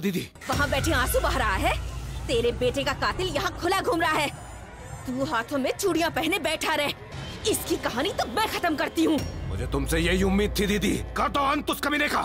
दीदी। वहाँ बैठे आँसू बह रहा है। तेरे बेटे का कातिल यहाँ खुला घूम रहा है। तू हाथों में चूड़ियाँ पहने बैठा रहे। इसकी कहानी तो मैं खत्म करती हूँ। मुझे तुमसे यही उम्मीद थी दीदी। का तो अंत उस कमीने का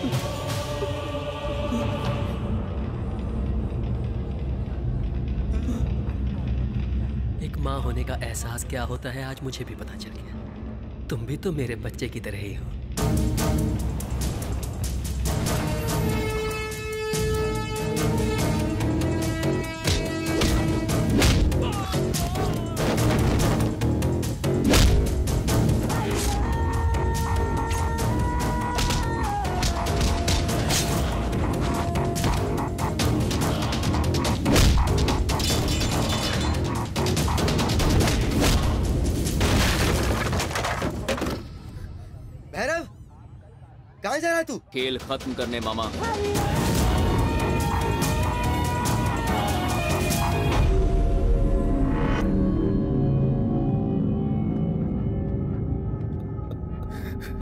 एक माँ होने का एहसास क्या होता है, आज मुझे भी पता चल गया। तुम भी तो मेरे बच्चे की तरह ही हो। कहाँ जा रहा है तू? खेल खत्म करने मामा।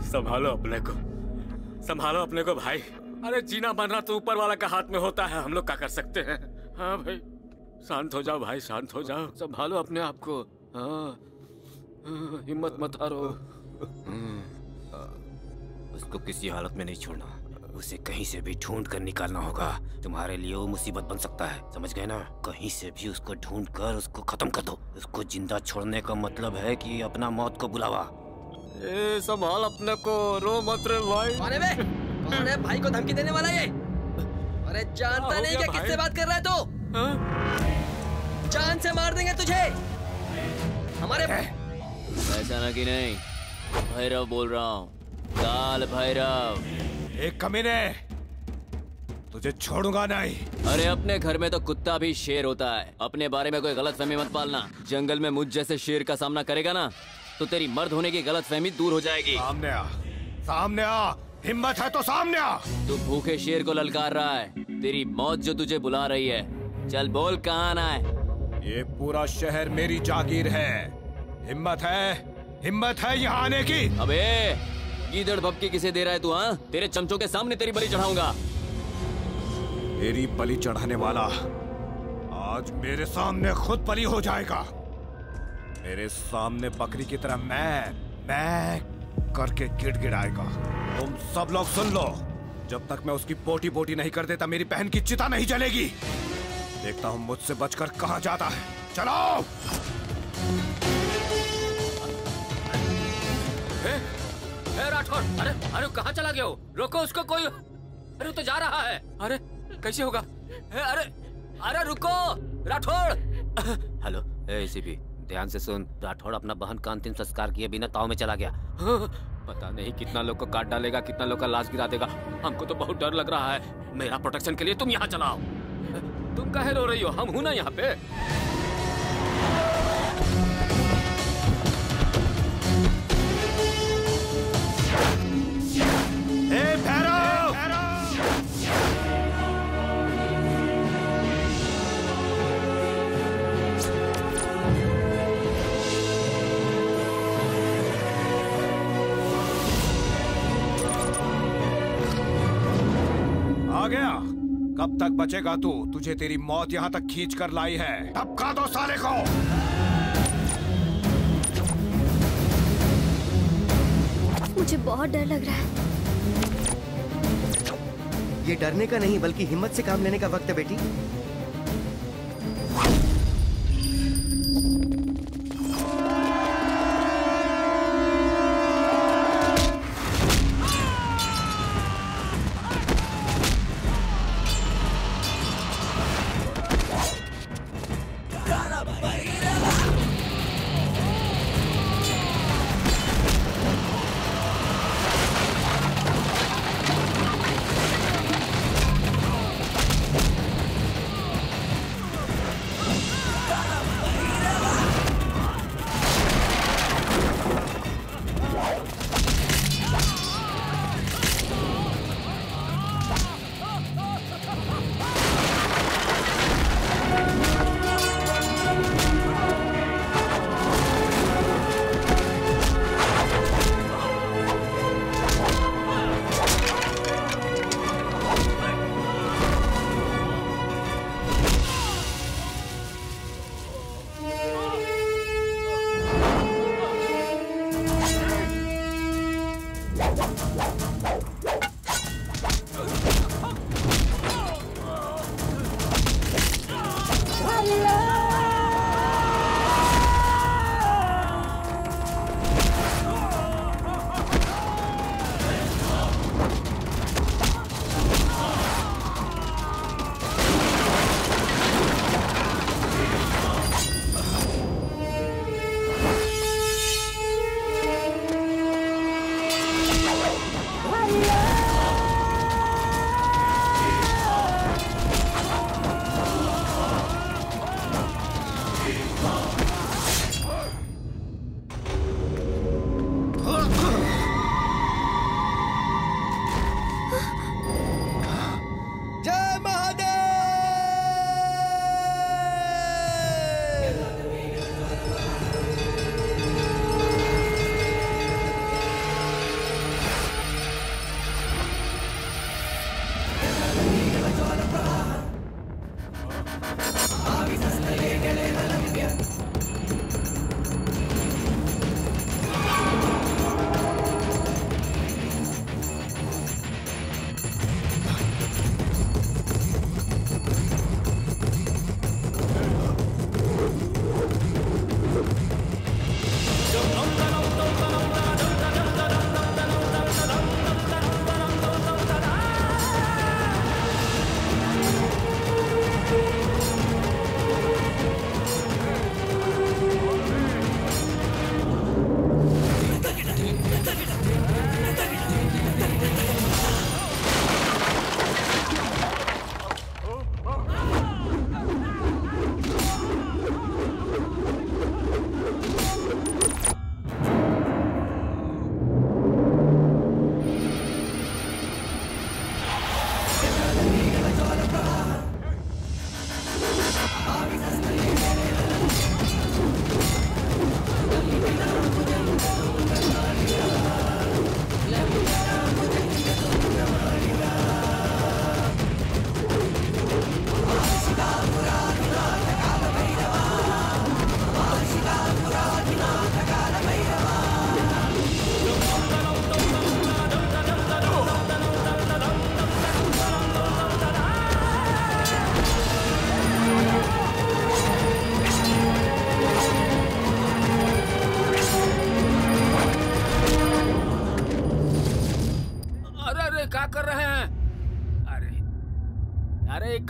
संभालो अपने को। संभालो अपने को भाई। अरे जीना मरना तो ऊपर वाला का हाथ में होता है। हम लोग क्या कर सकते हैं? हाँ भाई। शांत हो जाओ भाई शांत हो जाओ। संभालो अपने आप को। हाँ। हाँ, हिम्मत मत हारो। उसको किसी हालत में नहीं छोड़ना। उसे कहीं से भी ढूंढ कर निकालना होगा। तुम्हारे लिए वो मुसीबत बन सकता है। समझ गए ना? कहीं से भी उसको ढूंढ कर उसको खत्म कर दो। उसको ज़िंदा छोड़ने का मतलब है कि अपना मौत को बुलावा ए संभाल अपने को रो मत रे भाई। है बे कौन है? भाई को धमकी देने वाला ये? अरे जानता हाँ, नहीं क्या किससे बात कर रहा है तू? हाँ? जान से मार देंगे तुझे। हमारे ऐसा ना कि नहीं। भैरव बोल रहा हूँ। काल भैरव। एक कमीने तुझे छोड़ूँगा नहीं। अरे अपने घर में तो कुत्ता भी शेर होता है। अपने बारे में कोई गलत फहमी मत पालना। जंगल में मुझ जैसे शेर का सामना करेगा ना तो तेरी मर्द होने की गलत फहमी दूर हो जाएगी। सामने आ सामने आ हिम्मत है तो सामने आ। तू भूखे शेर को ललकार रहा है। तेरी मौत जो तुझे बुला रही है। चल बोल कहाँ आना है? ये पूरा शहर मेरी जागीर है। हिम्मत है हिम्मत है यहाँ आने की। अबे गीदड़ भपकी किसे दे रहा है तू हाँ? तेरे चमचों के सामने तेरी बलि चढ़ाऊँगा। मेरी बलि चढ़ाने वाला आज मेरे सामने खुद बलि हो जाएगा। मेरे सामने बकरी की तरह मैं मैं करके गिड़गिड़ाएगा तुम सब लोग सुन लो। जब तक मैं उसकी पोटी पोटी नहीं कर देता, मेरी बहन की चिता नहीं जलेगी। देखता हूँ मुझसे बचकर कहाँ जाता है। चलो राठौर। अरे अरे, कहाँ चला गया हो रोको उसको कोई। अरे तो जा रहा है। अरे, कैसे होगा? अरे अरे रुको, राठौर। हेलो एसीपी ध्यान से सुन। राठौड़ अपना बहन का अंतिम संस्कार किए बिना ताव में चला गया। पता नहीं कितना लोग को काट डालेगा, कितना लोग का लाश गिरा देगा। हमको तो बहुत डर लग रहा है। मेरा प्रोटेक्शन के लिए तुम यहाँ चलाओ। तुम कहे रो रही हो? हम हूँ ना यहाँ पे। तक बचेगा तू। तुझे तेरी मौत यहाँ तक खींच कर लाई है। तब का दो साले को। मुझे बहुत डर लग रहा है। ये डरने का नहीं बल्कि हिम्मत से काम लेने का वक्त है बेटी।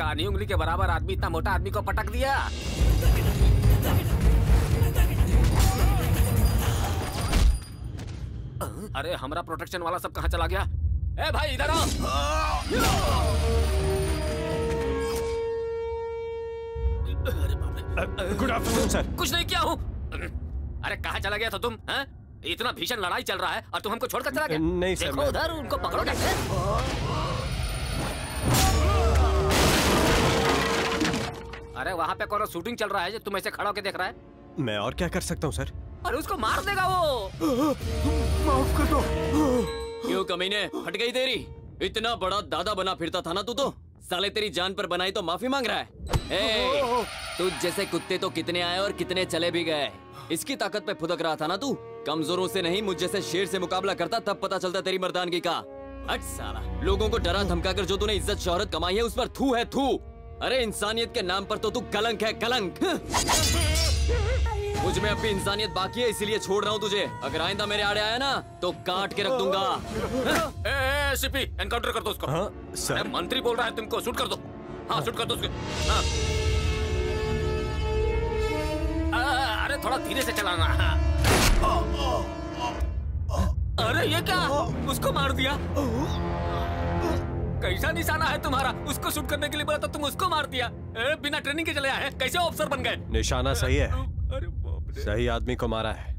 कानी उंगली के बराबर आदमी इतना मोटा आदमी को पटक दिया। अरे हमारा प्रोटेक्शन वाला सब कहाँ चला गया? ए भाई इधर आओ। गुड आफ्टरनून सर कुछ नहीं किया हूँ। अरे कहाँ चला गया था तुम हैं? इतना भीषण लड़ाई चल रहा है और तुम हमको छोड़कर चला गया? नहीं सर, देखो उधर उनको पकड़ो डॉक्टर। अरे वहाँ पे कौन शूटिंग चल रहा है जो तुम ऐसे खड़ा होकर देख रहा है? मैं और क्या कर सकता हूँ सर? अरे उसको मार देगा वो। माफ़ कर दो। क्यों कमीने? हट गई तेरी। इतना बड़ा दादा बना फिरता था ना तू तो? साले तेरी जान पर बनाई तो माफ़ी मांग रहा है। ए, तुझ जैसे कुत्ते तो कितने आए और कितने चले भी गए। इसकी ताकत पे फुदक रहा था ना तू? कमजोरों से नहीं मुझ जैसे शेर से मुकाबला करता तब पता चलता तेरी मर्दानगी का। हट साला। लोगों को डरा धमका कर जो तूने इज़्ज़त शोहरत कमाई है उस पर थू है थू। अरे इंसानियत के नाम पर तो तू कलंक है कलंक। मुझमें अपनी इंसानियत बाकी है इसीलिए छोड़ रहा हूँ तुझे। अगर आइंदा मेरे आड़े आया ना तो काट के रख दूँगा। ए, ए, सीपी एनकाउंटर कर दो उसको। हाँ सर? मंत्री बोल रहा है तुमको शूट कर दो। हाँ शूट कर दो उसको। हाँ। आ, अरे थोड़ा धीरे से चलाना। हाँ। अरे ये क्या? उसको मार दिया। कैसा निशाना है तुम्हारा? उसको शूट करने के लिए बोला तो तुम उसको मार दिया। ए, बिना ट्रेनिंग के चले आए कैसे ऑफिसर बन गए? निशाना सही है। अरे सही आदमी को मारा है।